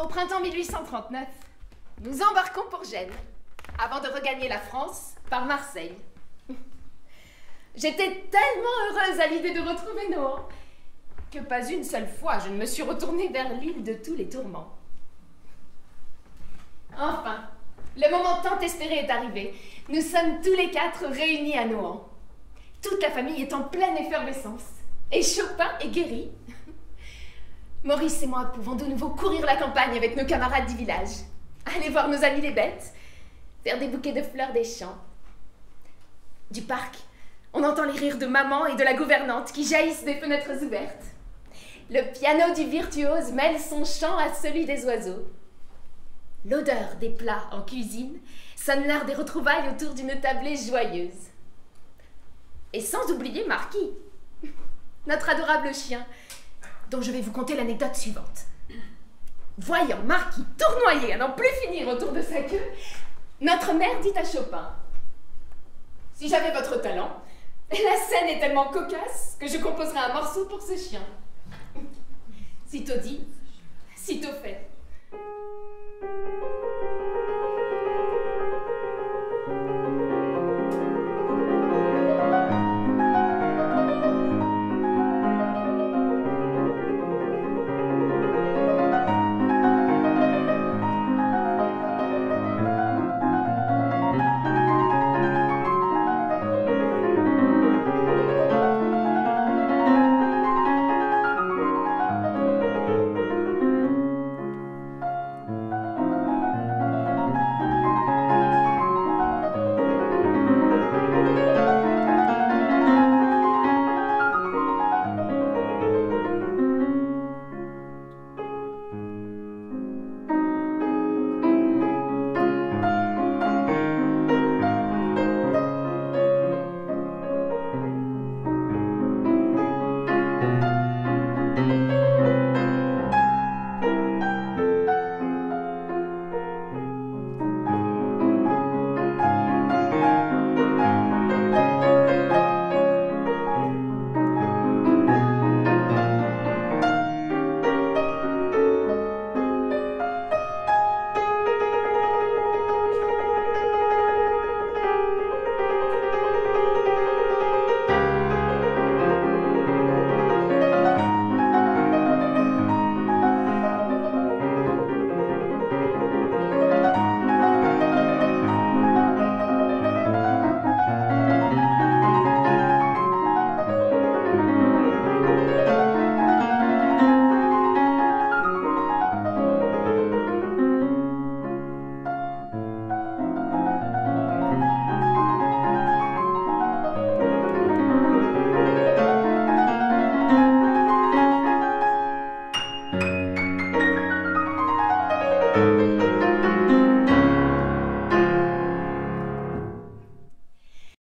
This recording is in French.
Au printemps 1839, nous embarquons pour Gênes, avant de regagner la France par Marseille. J'étais tellement heureuse à l'idée de retrouver Nohan que pas une seule fois je ne me suis retournée vers l'île de tous les tourments. Enfin, le moment tant espéré est arrivé. Nous sommes tous les quatre réunis à Nohant. Toute la famille est en pleine effervescence. Et Chopin est guéri. Maurice et moi pouvons de nouveau courir la campagne avec nos camarades du village, aller voir nos amis les bêtes, faire des bouquets de fleurs des champs. Du parc, on entend les rires de maman et de la gouvernante qui jaillissent des fenêtres ouvertes. Le piano du virtuose mêle son chant à celui des oiseaux. L'odeur des plats en cuisine sonne l'heure des retrouvailles autour d'une tablée joyeuse. Et sans oublier Marquis, notre adorable chien, dont je vais vous conter l'anecdote suivante. Voyant Marquis tournoyer à n'en plus finir autour de sa queue, notre mère dit à Chopin Si j'avais votre talent, la scène est tellement cocasse que je composerais un morceau pour ce chien. Sitôt dit, sitôt Música